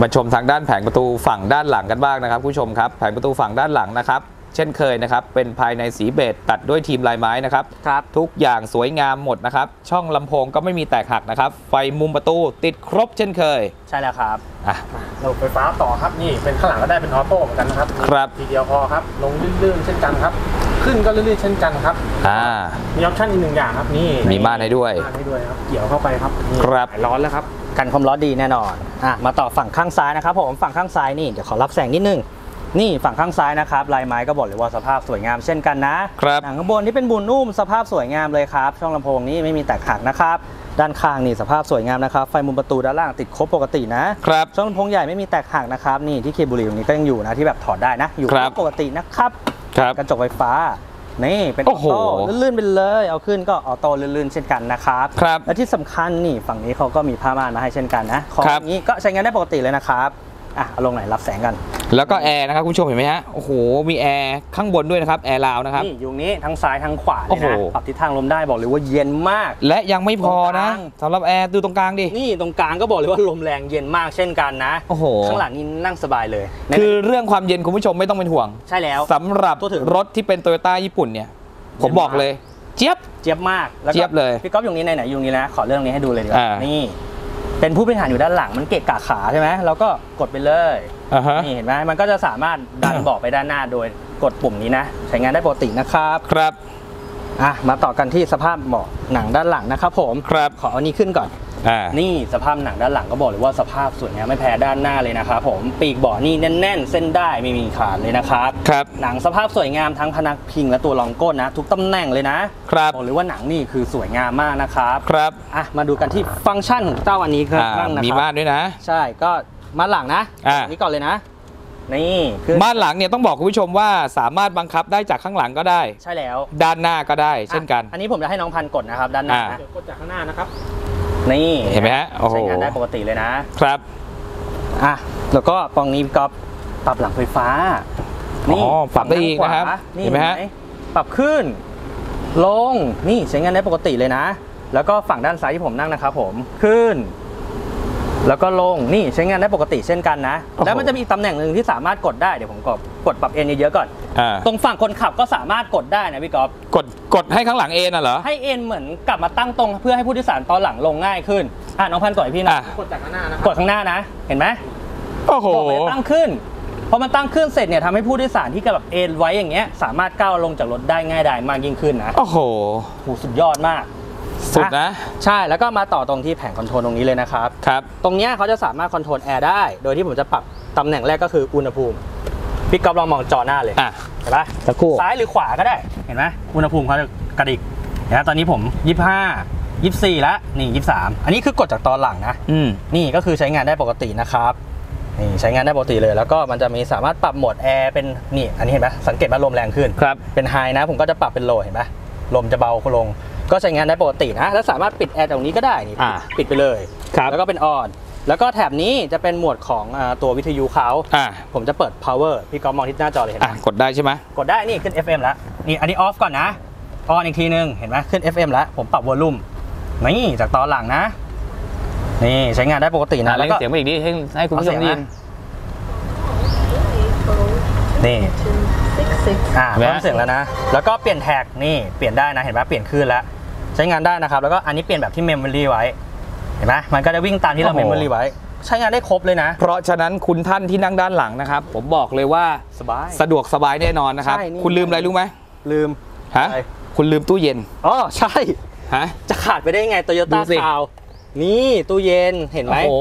มาชมทางด้านแผงประตูฝั่งด้านหลังกันบ้างนะครับคุณผู้ชมครับ แผงประตูฝั่งด้านหลังนะครับ เช่นเคยนะครับ เป็นภายในสีเบจตัดด้วยทีมลายไม้นะครับ ครับ ทุกอย่างสวยงามหมดนะครับ ช่องลำโพงก็ไม่มีแตกหักนะครับ ไฟมุมประตูติดครบเช่นเคยใช่แล้วครับ อะ ระบบไฟฟ้าต่อครับนี่เป็นข้างหลังก็ได้เป็นออโต้เหมือนกันนะครับครับ ทีเดียวพอครับลงลื่นๆเช่นกันครับ ขึ้นก็ลื่นๆเช่นกันครับ อ่า มีออปชั่นอีกหนึ่งอย่างครับนี่มีม่านให้ด้วย ม่านให้ด้วยครับเกี่ยวเข้าไปครับนี่ครับ หายร้อนแล้วครับ กันความร้อนดีแน่นอนอะมาต่อฝั่งข้างซ้ายนะครับผมฝั่งข้างซ้ายนี่เดี๋ยวขอรับแสงนิดนึง นี่ฝั่งข้างซ้ายนะครับลายไม้ก็บอกเลยว่าสภาพสวยงามเช่นกันนะครับหนังข้างบนที่เป็นบุญนุ่มสภาพสวยงามเลยครับ ช่องลำโพงนี้ไม่มีแตกหักนะครับ ด้านข้างนี่สภาพสวยงามนะครับ ไฟมุมประตูด้านล่างติดครบปกตินะครับช่องลำโพงใหญ่ไม่มีแตกหักนะครับนี่ที่เคเบุรีตรงนี้ก็ยังอยู่นะที่แบบถอดได้นะอยู่ครับปกตินะครับครับกระจกไฟฟ้านี่เป็นอโอ้อโหโต้ลื่นๆไปเลย เอาขึ้นก็ auto ลื่นๆเช่นกันนะครับครับและที่สำคัญนี่ฝั่งนี้เขาก็มีผ้าม่านมาให้เช่นกันนะของครับนี้ก็ใช้งานได้ปกติเลยนะครับ อะเอาลงไหนรับแสงกัน แล้วก็แอร์นะครับคุณผู้ชมเห็นไหมฮะ โอ้โห มีแอร์ข้างบนด้วยนะครับ แอร์ลาวนะครับ นี่อยู่นี้ทั้งซ้ายทั้งขวาเลโอ้ยโหนะ ปรับทิศทางลมได้บอกเลยว่าเย็นมาก และยังไม่พอนะตรงกลางสำหรับแอร์ดูตรงกลางดิ นี่ตรงกลางก็บอกเลยว่าลมแรงเย็นมากเช่นกันนะ โอ้โห ข้างหลังนี่นั่งสบายเลย คือเรื่องความเย็นคุณผู้ชมไม่ต้องเป็นห่วง ใช่แล้วสำหรับตัวถึงรถที่เป็นโตโยต้าญี่ปุ่นเนี่ย ผมบอกเลย เจี๊ยบ เจี๊ยบมากแล้วก็เจี๊ยบเลย พี่ก๊อฟอยู่นี้ไหนๆอยู่นี้นะ ขอเรื่องนี้ให้ดูเลยดีกว่าอ่านี่นี่ เป็นผู้บริหารอยู่ด้านหลังมันเกะกะขาใช่ไหมเราก็กดไปเลยอ่าฮะนี่เห็นไหมมันก็จะสามารถดันเบาะไปด้านหน้าโดยกดปุ่มนี้นะ ใช้งานได้ปกตินะครับครับอะมาต่อกันที่สภาพเบาะหนังด้านหลังนะครับผมครับขอเอานี้ขึ้นก่อนอ่า นี่สภาพหนังด้านหลังก็บอกเลยว่าสภาพสวยงามไม่แพ้ด้านหน้าเลยนะครับผมปีกเบาะนี่แน่นๆ เส้นได้ไม่มีขาดเลยนะครับครับหนังสภาพสวยงามทั้งพนักพิงและตัวรองก้นนะ ทุกตำแหน่งเลยนะครับบอกเลยว่าหนังนี่คือสวยงามมากนะครับครับอะมาดูกันที่ฟังก์ชันของเจ้าอันนี้ครับอ่าบ้างนะมีครับม่านด้วยนะ ใช่ก็มาหลังนะอ่านนี้ก่อนเลยนะนี่คือม่านหลังเนี่ยต้องบอกคุณผู้ชมว่าสามารถบังคับได้จากข้างหลังก็ได้ ใช่แล้ว ด้านหน้าก็ได้ เช่นกันอะอันนี้ผมจะให้น้องพันกดนะครับ ด้านหน้าอ่านะเดี๋ยวกดจากข้างหน้านะครับ นี่เห็นไหมฮะโอ้โหใช้งานได้ปกติเลยนะครับอะแล้วก็กล่องนี้ก็ปรับหลังไฟฟ้าอ๋อปรับได้อีกนะครับฝั่งด้าขวานี่เห็นไหมฮะปรับขึ้น ลงนี่ใช้งานได้ปกติเลยนะ แล้วก็ฝั่งด้านซ้ายที่ผมนั่งนะครับผมขึ้น แล้วก็ลงนี่ใช้งานได้ปกติเช่นกันนะ แล้วมันจะมีอีกตำแหน่งหนึ่งที่สามารถกดได้เดี๋ยวผมกดกดปรับเอ็นเยอะๆก่อนอ่าตรงฝั่งคนขับก็สามารถกดได้นะพี่กอฟกดกดให้ข้างหลังเอนน่ะเหรอ ให้เอนเหมือนกลับมาตั้งตรงเพื่อให้ผู้โดยสารตอนหลังลงง่ายขึ้นอะน้องพันธุ์กดให้พี่นะอะกดจากข้างหน้านะกดข้างหน้านะ เห็นไหมโอ้โหบอกเลยตั้งขึ้นพอมันตั้งขึ้นเสร็จเนี่ยทำให้ผู้โดยสารที่กำลังเอนไว้อย่างเงี้ยสามารถก้าวลงจากรถได้ง่ายดายมากยิ่งขึ้นนะโอ้โหโหสุดยอดมาก สุดนะ ใช่แล้วก็มาต่อตรงที่แผง control ตรงนี้เลยนะครับครับ ตรงเนี้ยเขาจะสามารถ control แอร์ได้ โดยที่ผมจะปรับตำแหน่งแรกก็คืออุณหภูมิพี่ก๊อฟลองมองจอหน้าเลยอะเห็นปะสักครู่ซ้ายหรือขวาก็ได้เห็นไหมอุณหภูมิเขาจะกระดิกเห็นไหมตอนนี้ผม 25 24แล้วนี่23 อันนี้คือกดจากตอนหลังนะอืมนี่ก็คือใช้งานได้ปกตินะครับนี่ใช้งานได้ปกติเลย แล้วก็มันจะมีสามารถปรับโหมดแอร์เป็นนี่อันนี้เห็นไหมสังเกตว่าลมแรงขึ้นครับเป็นไฮนะ ผมก็จะปรับเป็นโลเห็นไหมลมจะเบาลง ก็ใช้งานได้ปกตินะแล้วสามารถปิดแอร์ตรงนี้ก็ได้นี่อ่าปิดไปเลยครับแล้วก็เป็นออนแล้วก็แถบนี้จะเป็นหมวดของอ่าตัววิทยุเขาอะผมจะเปิด power พี่ก๊อฟมองที่หน้าจอเลยเห็นไหอะมกดได้ใช่ไหมกดได้นี่ขึ้น FM แล้วนี่อันนี้ออฟก่อนนะออนอีกทีนึงเห็นไหมขึ้น FM แล้วผมปรับวอลลุ่มนี่จากตอนหลังนะ นี่ใช้งานได้ปกติอะนะแล้แล้ววก็เสียงมาอีกนิดให้ให้คุณผู้ชมเอาเสีได้ยงยินนะนี่อ่าเห็นไหมเพิ่มเสียงแล้วนะ แล้วก็เปลี่ยนแท็กนี่เปลี่ยนได้นะเห็นไหมเปลี่ยนขึ้นแล้ว ใช้งานได้นะครับ แล้วก็อันนี้เปลี่ยนแบบที่ memory ไว้ เห็นไหมมันก็จะวิ่งตามที่เราโอ้เมโห มโมรีไว้ ใช้งานได้ครบเลยนะ เพราะฉะนั้นคุณท่านที่นั่งด้านหลังนะครับ ผมบอกเลยว่าสบาย สะดวกสบายแน่นอนนะครับ ใช่นี่ คุณลืมอะไรรู้ไหมลืม ฮะอะไร คุณลืมตู้เย็นอ๋อใช่ ฮะ จะขาดไปได้ไงโตโยดูต้าสิ คาวนี่ตู้เย็นเห็นไหม โอ้โห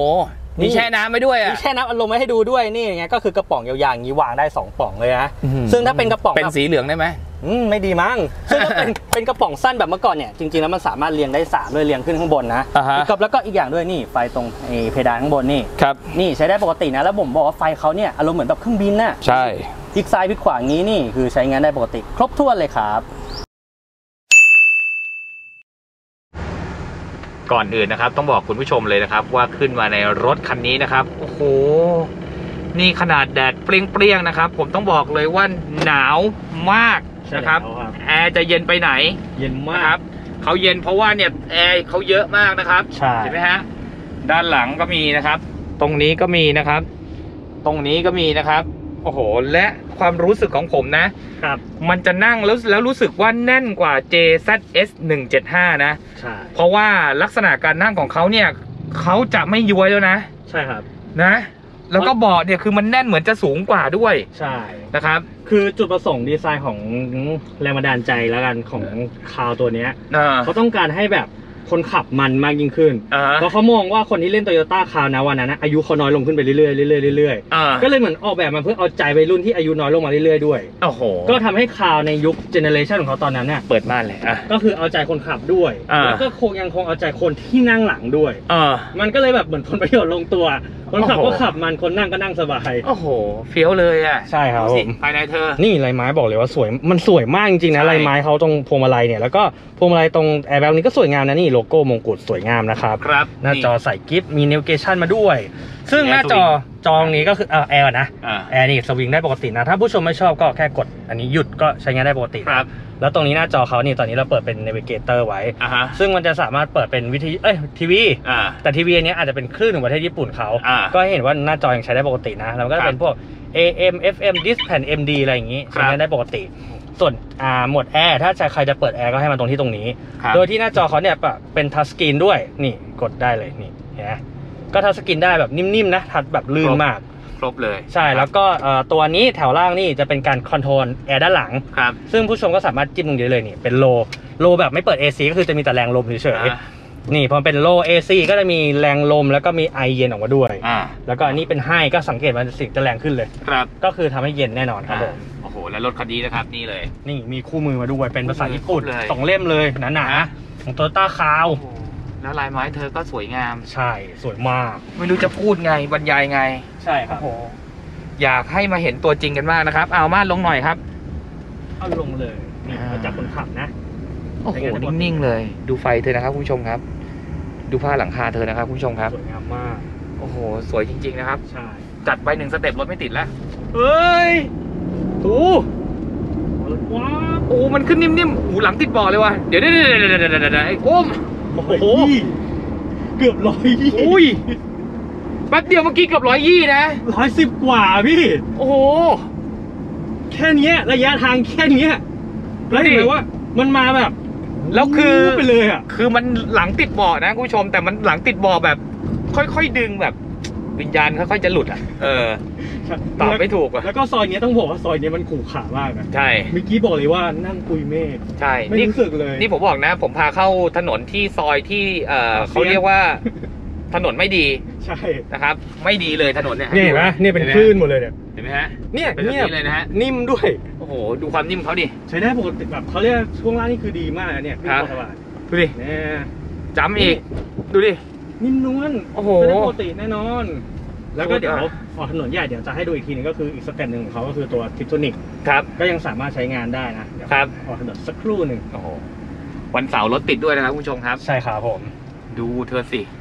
นี่ มีแช่น้ำไปด้วยอะ มีแช่น้ำอารมณ์ไว้ให้ดูด้วยนี่ไงก็คือกระป๋องยาวๆอย่างนี้วางได้2ป่องเลยนะ อื้อหือซึ่งถ้าเป็นกระป๋องเป็นแบบสีเหลืองได้ไหม อืมไม่ดีมั้งซึ่งถ้าเป็นเป็นกระป๋องสั้นแบบเมื่อก่อนเนี่ยจริงๆแล้วมันสามารถเรียงได้สามด้วยเรียงขึ้นข้างบนนะอ่าฮะกับแล้วก็อีกอย่างด้วยนี่ไฟตรงไอ้เพดานข้างบนนี่ครับ นี่ใช้ได้ปกตินะแล้วผมบอกว่าไฟเขาเนี่ยอารมณ์เหมือนแบบเครื่องบินน่ะใช่ พลิกซ้ายพลิกขวาอย่างนี้นี่คือใช้งานได้ปกติ ครบถ้วนเลยครับ ก่อนอื่นนะครับ ต้องบอกคุณผู้ชมเลยนะครับ ว่าขึ้นมาในรถคันนี้นะครับ โอ้โห นี่ขนาดแดดเปรี้ยงๆนะครับ ผมต้องบอกเลยว่าหนาวมากนะครับ ใช่แล้วครับ แอร์จะเย็นไปไหนเย็นมานะครับเขาเย็นเพราะว่าเนี่ยแอร์เขาเยอะมากนะครับใช่เห็นไหมฮะด้านหลังก็มีนะครับ ตรงนี้ก็มีนะครับ ตรงนี้ก็มีนะครับโอ้โหและความรู้สึกของผมนะ ครับมันจะนั่งแล้วแล้วรู้สึกว่าแน่นกว่า JZS 175 นะ ใช่เพราะว่าลักษณะการนั่งของเขาเนี่ยเขาจะไม่ย้วยแล้วนะใช่ครับ นะ แล้วก็เบาะเนี่ยคือมันแน่นเหมือนจะสูงกว่าด้วยใช่ นะครับ คือจุดประสงค์ดีไซน์ของแรงบันดาลใจแล้วกันของคาวตัวเนี้ยอ่าเขาต้องการให้แบบ คนขับมันมากยิ่งขึ้น อ่าเพราะเขามองว่าคนที่เล่น Toyota Crown นะวันนั้นนะอายุเขาน้อยลงขึ้นไปเรื่อยๆเรื่อยๆเรื่อยอ่าๆก็เลยเหมือนออกแบบมาเพื่อเอาใจวัยรุ่นที่อายุน้อยลงมาเรื่อยๆด้วย โอ้โหก็ทำให้ Crown ในยุค generation ของเขาตอนนั้นเนี่ยเปิดม่านเลยอะ ก็คือเอาใจคนขับด้วยอ่า แล้วก็คงยังคงเอาใจคนที่นั่งหลังด้วย อ่า มันก็เลยแบบเหมือนผลประโยชน์ลงตัว คนขับโอ้โหก็ขับมันคนนั่งก็นั่งสบายโอ้โหเฟี้ยวเลยอะใช่ครับดูสิผมภายในเธอ นี่ลายไม้บอกเลยว่าสวย มันสวยมากจริงๆนะใช่ ลายไม้เขาตรงพวงมาลัยเนี่ย แล้วก็พวงมาลัยตรงแอร์แบ็กนี้ก็สวยงามนะนี่โลโก้มงกุฎสวยงามนะครับ ครับหน้าจอใสกิ๊งมี navigation มาด้วย ซึ่งหน้าจอ Air swing จอนี้ก็คือเอ่อแอร์นะอ่าแอร์นี่สวิงได้ปกตินะ ถ้าผู้ชมไม่ชอบก็แค่กด อันนี้หยุดก็ใช้งานได้ปกติครับแล้วตรงนี้หน้าจอเขานี่ตอนนี้เราเปิดเป็น navigator ไว้อ่าฮะซึ่งมันจะสามารถเปิดเป็นวิทยุเอ้ยทีวีอ่าแต่ทีวีอันเนี้ยอาจจะเป็นคลื่นของประเทศญี่ปุ่นเขาอ่าก็ให้เห็นว่าหน้าจอยังใช้ได้ปกตินะ แล้วก็ครัจะเป็นพวก AM FM Disc Pan MD อะไรอย่างงี้ครัใช้บงานได้ปกติ ส่วนอ่าโหมดแอร์ถ้าใครจะเปิดแอร์ก็ให้มันตรงที่ตรงนี้ ครับโดยที่หน้าจอเขาเนี่ยจะเป็น touch screen ด้วยนี่กดได้เลยนี่เห็นไหมก็ touch screen ได้แบบนิ่มๆนะ touch แบบลื่นมาก ครบเลยใช่แล้วก็เอ่อตัวนี้แถวล่างนี่จะเป็นการ control แอร์ด้านหลัง ครับซึ่งผู้ชมก็สามารถจิ้มตรงนี้ได้เลยนี่เป็นโลโลแบบไม่เปิด AC ก็คือจะมีแต่แรงลมเฉยอ่าๆ นี่พอเป็นโล AC ก็จะมีแรงลมแล้วก็มีไอเย็นออกมาด้วย อ่าแล้วก็อันนี้เป็นไฮก็สังเกตมันสิ่งจะแรงขึ้นเลย ครับก็คือทำให้เย็นแน่นอนครับผม โอ้โห แล้วรถคันนี้นะครับนี่เลย นี่มีคู่มือมาด้วยเป็นภาษาญี่ปุ่นครบเลย สองเล่มเลยหนาๆของโตโยต้าคาวโอ้โหแล้วลายไม้เธอก็สวยงาม ใช่สวยมาก ไม่รู้จะพูดไงบรรยายไงใช่ครัโอ้บโหอยากให้มาเห็นตัวจริงกันมากนะครับ เอามาลงหน่อยครับ เอาลงเลยนี่อ่า มาจากคนขับนะ โอ้โหเป็นไงทั้งหมดนิ่งๆเลย ดูไฟเธอนะครับคุณผู้ชมครับ ดูผ้าหลังคาเธอนะครับคุณผู้ชมครับ สวยงามมาก โอ้โห สวยจริง ๆ นะครับ ใช่จัดไปหนึ่งสเต็ปรถไม่ติดแล้ว เฮ้ยโอ้ว้าวโอ้มันขึ้นนิ่มๆโอ้หลังติดเบาะเลยว่ะเดี๋ยวเดี๋ยวเดี๋ยวเดี๋ยวเดี๋ยวเดี๋ยวเดี๋ยวไอ้โอ้มโอ้โอ้โห เกือบร้อยยี่อุ้ยแป๊บเดียวเมื่อกี้เกือบร้อยยี่นะร้อยสิบกว่าพี่ โอ้โห แค่เนี้ย ระยะทางแค่เนี้ยแล้วเห็นไหมว่า มันมาแบบ แล้วคือวูบไปเลยอะคือมันหลังติดเบาะนะคุณผู้ชมแต่มันหลังติดเบาะแบบ ค่อยๆดึงแบบวิญญาณค่อยๆจะหลุดอะ เออ ตอบไม่ถูกอะ แล้วก็ซอยเนี้ยต้องบอกว่าซอยเนี้ยมันขู่ขามากนะ ใช่ เมื่อกี้บอกเลยว่านั่งปุยเมฆ ใช่ ไม่นี่รู้สึกเลย นี่ผมบอกนะ ผมพาเข้าถนนที่ซอยที่ เอออาเซียนเขาเรียกว่าถนนไม่ดี ใช่ นะครับ ไม่ดีเลยถนนเนี่ยเนี่ยเห็นไหมเนี่ยเป็นคลื่นหมดเลยเนี่ยเห็นไหมฮะเนี่ยเป็นแบบเนี่ยนี้เลยนะฮะนิ่มด้วย โอ้โหดูความนิ่มเขาดิ ใช้ได้ปกติแบบเขาเรียกช่วงล่างนี่คือดีมากนะเนี่ยพี่ครับพอสบายดูดิเนี่ยซ้ำอีก ดูดิ นิ่มนวลโอ้โห ใช้ได้ปกติแน่นอน แล้วก็เดี๋ยวสุดอะออกถนนใหญ่เดี๋ยวจะให้ดูอีกทีนึงก็คืออีก step หนึ่งของเขาก็คือตัว Tiptronic ครับ ก็ยังสามารถใช้งานได้นะเดี๋ยวครับ ออกถนนสักครู่หนึ่งโอ้โหวันเสาร์รถติดด้วยนะครับคุณผู้ชมครับ ใช่ครับผม ดูเธอสิอะ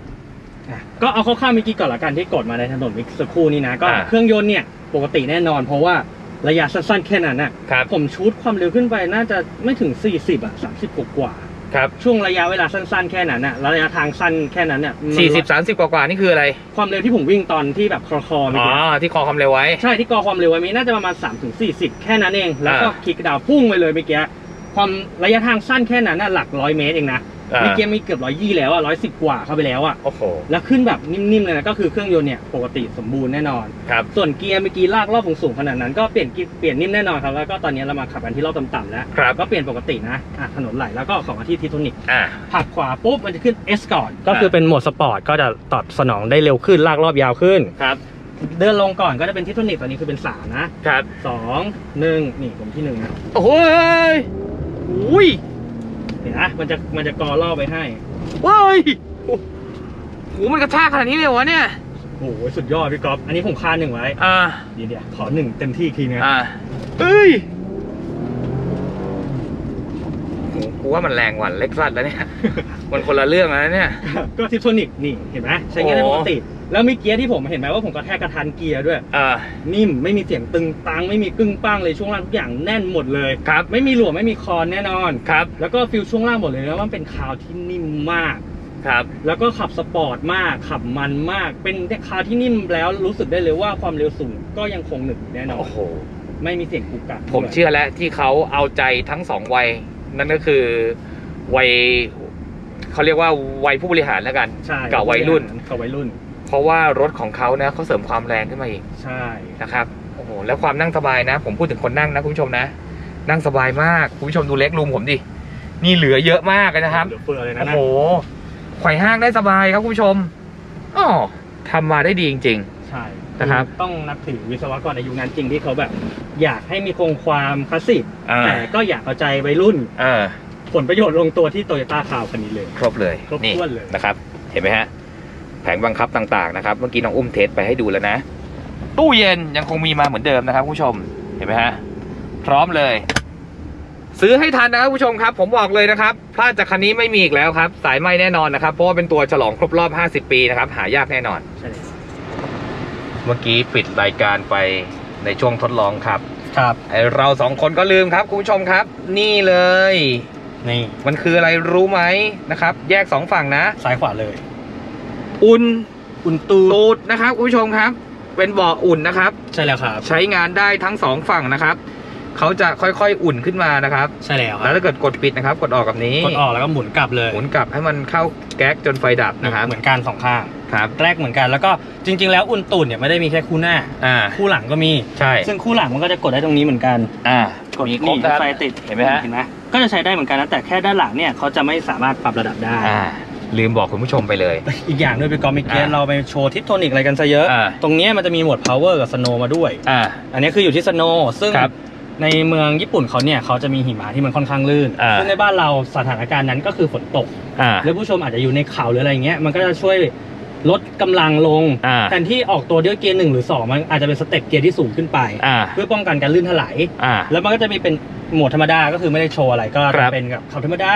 ก็เอาคร่าวๆเมื่อกี้ก่อนละกันที่กดมาในถนนมิกสักครู่นี้นะก็อ่า เครื่องยนต์เนี่ยปกติแน่นอน เพราะว่าระยะสั้นๆแค่นั้นน่ะครับผมชูดความเร็วขึ้นไปน่าจะไม่ถึง 40อะ30กว่าครับๆช่วงระยะเวลาสั้นๆแค่นั้นน่ะแล้วระยะทางสั้นแค่นั้นเนี่ยมันสี่สิบสามสิบกว่าๆนี่คืออะไรความเร็วที่ผมวิ่งตอนที่แบบคลอๆเมื่ออ๋อกี้ที่คอความเร็วไว้ ใช่ที่กอความเร็วไว้มีน่าจะประมาณ3ถึง40 แค่นั้นเองแล้วก็อ่า kick down พุ่งไปเลยเมื่อกี้ความระยะทางสั้นแค่นั้นน่ะหลักร้อยเมตรเองนะ อ่าเมื่อกี้มีเกือบร้อยยี่แล้วอะร้อยสิบกว่าเข้าไปแล้วอะโอ้โหแล้วขึ้นแบบนิ่มๆเลยนะก็คือเครื่องยนต์เนี่ยปกติสมบูรณ์แน่นอน ครับ ส่วนเกียร์เมื่อกี้ลากรอบสูงๆขนาดนั้นก็เปลี่ยนเกียร์เปลี่ยนนิ่มแน่นอนครับแล้วก็ตอนนี้เรามาขับกันที่รอบต่ำๆแล้วครับก็เปลี่ยนปกตินะอะถนนไหลแล้วก็ของที่ Tiptronic อ่าผลักขวาปุ๊บมันจะขึ้น S ก่อนก็คือเป็นโหมดสปอร์ตก็จะตอบสนองได้เร็วขึ้นลากรอบยาวขึ้นครับเดินลงก่อนก็จะเป็นทิทนิกตอนนี้คือเป็นสามนะครับสองหนึ่งนี่ผมที่หนึ่งนะโอ้โหยอุ้ย เห็นนะมันจะมันจะกอรอบไปให้ว้ายโอ้โหมันกระชากขนาดนี้เลยเหรอวะเนี่ย โอ้โหสุดยอดพี่ก๊อฟอันนี้ผมคาหนึ่งไว้อ่า เดี๋ยวเดี๋ยวขอหนึ่งเต็มที่อีกทีนึงอ่าเอ้ยโหกูว่ามันแรงกว่าเล็กซัสแล้วเนี่ย มันคนละเรื่องแล้วเนี่ย ก็ Tiptronic นี่เห็นไหมใช้งานได้ปกติ แล้วมีเกียร์ที่ผมเห็นไหมว่าผมกระแทกกระทันเกียร์ด้วย อ่า นิ่มไม่มีเสียงตึงตังไม่มีกึ้งป้างเลยช่วงล่างทุกอย่างแน่นหมดเลยครับ ไม่มีหลวมไม่มีคลอนแน่นอนครับ แล้วก็ feel ช่วงล่างหมดเลยนะว่ามันเป็นคาวที่นิ่มมากครับ แล้วก็ขับสปอร์ตมากขับมันมาก เป็นคาวที่นิ่มแล้วรู้สึกได้เลยว่าความเร็วสูงก็ยังคงหนึบอยู่แน่นอนโอ้โหไม่มีเสียงกุกกักผมเชื่อแล้วที่เขาเอาใจทั้งสองวัย นั่นก็คือวัยเขาเรียกว่าวัยผู้บริหารแล้วกันใช่กับวัยรุ่นกับวัยรุ่น เพราะว่ารถของเขานะเขาเสริมความแรงขึ้นมาอีกใช่นะครับโอ้โหแล้วความนั่งสบายนะ ผมพูดถึงคนนั่งนะคุณผู้ชมนะ นั่งสบายมากคุณผู้ชมดูเล็กลุมผมดินี่เหลือเยอะมากเลยนะครับเหลือเฟือเลยนะโอ้นะโหไขว่ห้างได้สบายครับคุณผู้ชมอ๋อทำมาได้ดีจริงใช่นะครับต้องนับถือวิศวกรในยุคนั้นจริงที่เขาแบบ อยากให้มีคงความคลาสสิกๆอ่าแต่ก็อยากเอาใจวัยรุ่นเออผลประโยชน์ลงตัวที่โตโยต้าคาวคันนี้เลย ครบเลยครบนี่ถ้วนเลยนะครับ เห็นไหมฮะแผงบังคับต่างๆนะครับ เมื่อกี้น้องอุ้มเทสไปให้ดูแล้วนะ ตู้เย็นยังคงมีมาเหมือนเดิมนะครับคุณผู้ชมเห็นไหมฮะพร้อมเลย ซื้อให้ทันนะครับคุณผู้ชมครับ ผมบอกเลยนะครับพลาดจากคันนี้ไม่มีอีกแล้วครับ สายไหมแน่นอนนะครับ เพราะว่าเป็นตัวฉลองครบรอบ 50 ปีนะครับ หายากแน่นอนใช่เลยเมื่อกี้ปิดรายการไปในช่วงทดลองครับ ครับไอเราสองคนก็ลืมครับคุณผู้ชมครับ นี่เลย นี่ มันคืออะไรรู้ไหมนะครับ แยกสองฝั่งนะ ซ้ายขวาเลย อุ่นอุนตูตูดนะครับคุณผู้ชมครับ เป็นเบาะอุ่นนะครับ ใช่แล้วครับ ใช้งานได้ทั้งสองฝั่งนะครับเขาจะค่อยๆอุ่นขึ้นมานะครับ ใช่แล้วคแล้รัวบถ้าเกิดกดปิดนะครับ กดออกแบบนี้กดออกแล้วก็หมุนกลับเลยหมุนกลับให้มันเข้าแก๊กจนไฟดับนะครับเหมือนกันสองข้างครับแรกเหมือนกันแล้วก็จริง ๆ แล้วอุนตูนเนี่ยไม่ได้มีแค่คู่หน้าอ่าคู่หลังก็มีใช่ซึ่งคู่หลังมันก็จะกดได้ตรงนี้เหมือนกันอ่ากดมีครบนะครับไฟติดเห็นไหมฮะเห็นไหมก็จะใช้ได้เหมือนกันนะแต่แค่ด้านหลังเนี่ยเขาจะไม่สามารถปรับระดับได้อ่า ลืมบอกคุณผู้ชมไปเลย อีกอย่างด้วยเป็นกอมิเกนอ่าเราไปโชว์ทิปโทนิกอะไรกันซะเยอะอ่าตรงเนี้ยมันจะมีโหมด power กับ snow มาด้วยอ่าอันนี้คืออยู่ที่ snow ซึ่งครับในเมืองญี่ปุ่นเขาเนี่ยเขาจะมีหิมะที่มันค่อนข้างลื่นอ่าซึ่งในบ้านเราสถานการณ์นั้นก็คือฝนตกอ่าแล้วผู้ชมอาจจะอยู่ในเขาหรืออะไรเงี้ยมันก็จะช่วยลดกำลังลงอ่าแทนที่ออกตัวด้วยเกียร์หนึ่งหรือสองมันอาจจะเป็น step เกียร์ที่สูงขึ้นไปอ่าเพื่อป้องกันการลื่นไถลอ่าแล้วมันก็จะมีเป็นโหมดธรรมดาก็คือไม่ได้โชว์อะไรก็ครับจะเป็นกับขับธรรมดา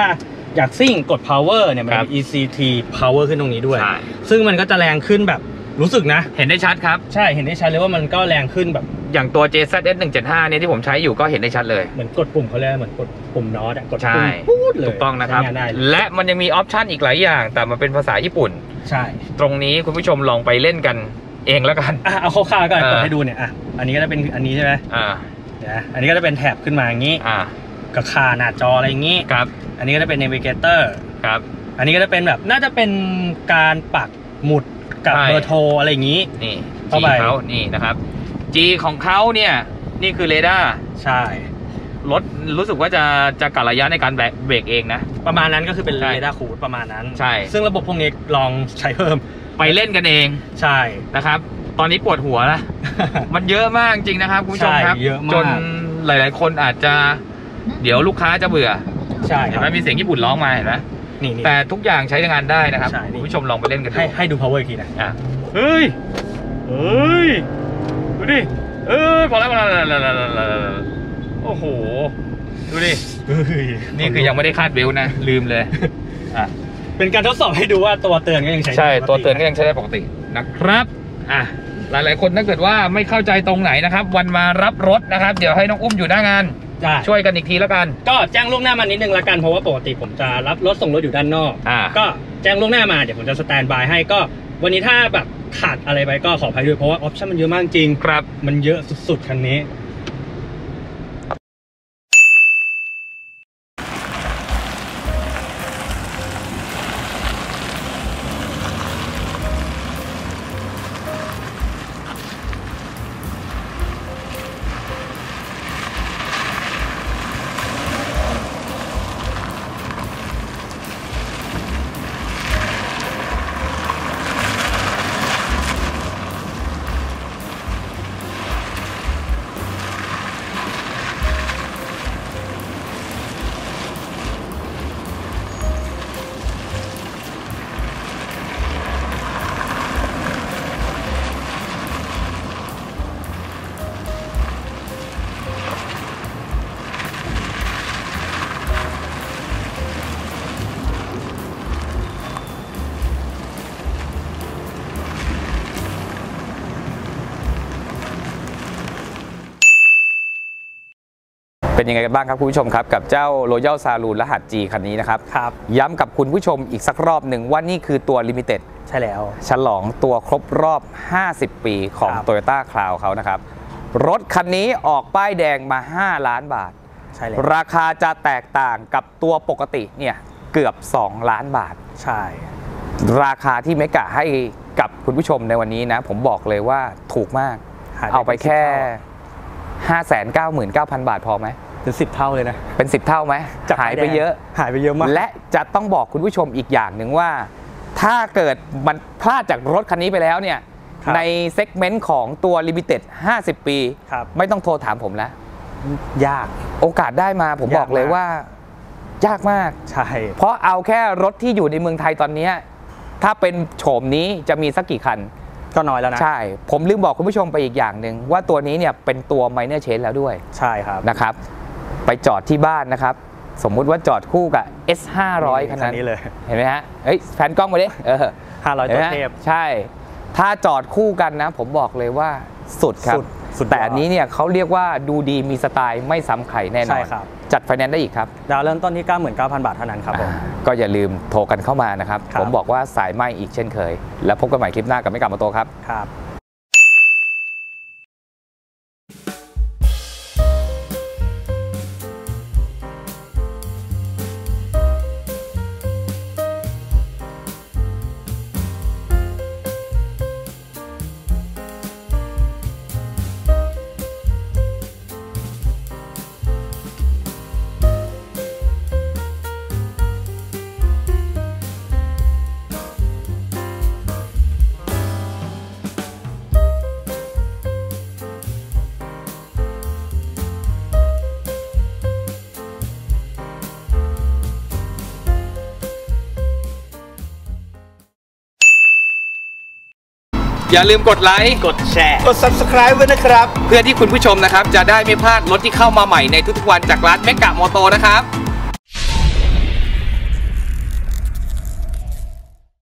อยากซิ่งกด power เนี่ยมันครับมี ECT power ขึ้นตรงนี้ด้วย ใช่ ซึ่งมันก็จะแรงขึ้นแบบรู้สึกนะ เห็นได้ชัดครับ ใช่เห็นได้ชัดเลยว่ามันก็แรงขึ้นแบบอย่างตัว JZS 175เนี่ยที่ผมใช้อยู่ก็เห็นได้ชัดเลย เหมือนกดปุ่มเขาเรียกเหมือนกดปุ่มน็อตอะกดใช่ปุ่มพูดเลยถูกต้องนะครับ ใช้งานได้เลยและมันยังมีออปชันอีกหลายอย่าง แต่มันเป็นภาษาญี่ปุ่น ใช่ตรงนี้คุณผู้ชมลองไปเล่นกันเองแล้วกัน อะเอาคร่าวๆก่อนเออ กดให้ดูเนี่ยอะอันนี้ก็จะเป็นอันนี้ใช่ไหมอ่าเดี๋ยวนะอันนี้ก็จะเป็นแถบขึ้นมาอย่างนี้อ่ากับคาหน้าจออะไรอย่างนี้ ครับ อันนี้ก็จะเป็น navigator ครับ อันนี้ก็จะเป็นแบบน่าจะเป็นการปักหมุดกับใช่ เบอร์โทรอะไรอย่างนี้ นี่เข้า G ไป เขานี่นะครับ G ของเขาเนี่ยนี่คือเรดาร์ใช่ รถรู้สึกว่าจะจะกัดระยะในการแบกเบรกเองนะ ประมาณนั้นก็คือเป็นใช่เรดาร์คูดประมาณนั้นใช่ ซึ่งระบบพวกนี้ลองใช้เพิ่มไปเล่นกันเองใช่ นะครับ ตอนนี้ปวดหัวนะมันเยอะมากจริงนะครับคุณผู้ชมครับ ใช่เยอะมาก จนหลาย ๆ คนอาจจะ เดี๋ยวลูกค้าจะเบื่อ ใช่เห็นไหมมีเสียงญี่ปุ่นร้องมาเห็นไหมนี่นี่ แต่ทุกอย่างใช้งานได้นะครับใช่นี่ คุณผู้ชมลองไปเล่นกันดูให้ให้ดู power อีกทีนะอะเฮ้ยเฮ้ยดูดิเอ้ยพอแล้วพอแล้วพอแล้วพอแล้วพอแล้วโอ้โหดูดินี่คือยังไม่ได้คาดเบลต์นะลืมเลยอะ เป็นการทดสอบให้ดูว่าตัวเตือนก็ยังใช้ใช่ได้ปกตัวเตือนก็ยังใช้ได้ปกตินะครับอะหลายๆ คนถ้าเกิดว่าไม่เข้าใจตรงไหนนะครับ วันมารับรถนะครับ เดี๋ยวให้น้องอุ้มอยู่หน้างาน ได้ช่วยกันอีกทีแล้วกัน ก็แจ้งล่วงหน้ามานิดนึงละกันเพราะว่าปกติผมจะรับรถส่งรถอยู่ด้านนอก อ่า ก็แจ้งล่วงหน้ามาเดี๋ยวผมจะสแตนบายให้ก็ วันนี้ถ้าแบบขาดอะไรไปก็ขออภัยด้วยเพราะว่าออปชั่นมันเยอะมากจริง ครับ มันเยอะสุดๆคันนี้ เป็นยังไงกันบ้างครับคุณผู้ชมครับ กับเจ้า Royal Saloon รหัส G คันนี้นะครับ ครับ ย้ำกับคุณผู้ชมอีกสักรอบหนึ่งว่านี่คือตัว Limited ใช่แล้ว ฉลองตัวครบรอบ 50 ปีของ ครับ Toyota Crown เขานะครับ รถคันนี้ออกป้ายแดงมา 5 ล้านบาท ใช่แล้วราคาจะแตกต่างกับตัวปกติเนี่ยเกือบ 2 ล้านบาท ใช่ ราคาที่เมกะให้กับคุณผู้ชมในวันนี้นะ ผมบอกเลยว่าถูกมาก หยเอาไปแค่สิบเท่า599,000 บาทพอไหม เป็นสิบเท่าเลยนะ เป็น 10 เท่าไหมจากหายไปเยอะ หายไปเยอะมากและจะต้องบอกคุณผู้ชมอีกอย่างหนึ่งว่า ถ้าเกิดมันพลาดจากรถคันนี้ไปแล้วเนี่ย ครับในเซกเมนต์ของตัว Limited 50 ปี ครับ ไม่ต้องโทรถามผมแล้ว ยาก โอกาสได้มาผมยากบอกเลยมาก ว่า ยากมาก ใช่ เพราะเอาแค่รถที่อยู่ในเมืองไทยตอนเนี้ยถ้าเป็นโฉมนี้จะมีสักกี่คัน ก็น้อยแล้วนะ ใช่ ผมลืมบอกคุณผู้ชมไปอีกอย่างหนึ่งว่าตัวนี้เนี่ยเป็นตัว minor change แล้วด้วยใช่ครับ นะครับ ไปจอดที่บ้านนะครับ สมมุติว่าจอดคู่กับ S 5 0 0คันนั้นนี้เลยเห็นไหมฮะเฮ้ยแฟนกล้องมาดิเออ500ห็นตัวไหมเทพใช่ ถ้าจอดคู่กันนะ ผมบอกเลยว่าสุดครับสุดสุดแต่ยอดอันนี้เนี่ยเขาเรียกว่าดูดีมีสไตล์ไม่ซ้ำใครแน่นอนใช่ครับจัดไฟแนนซ์ได้อีกครับดาวเริ่มต้นที่ 99,000 บาทเท่านั้นครับผมอ่าก็อย่าลืมโทรกันเข้ามานะครับครับ ผมบอกว่าสายไหมอีกเช่นเคย แล้วพบกันใหม่คลิปหน้ากับไม่กลับมาโตครับครับ อย่าลืมกดไลค์กดแชร์ กด subscribe ไว้นะครับ เพื่อที่คุณผู้ชมนะครับ จะได้ไม่พลาดรถที่เข้ามาใหม่ในทุกๆวันจากร้านเมกะมอโตนะครับ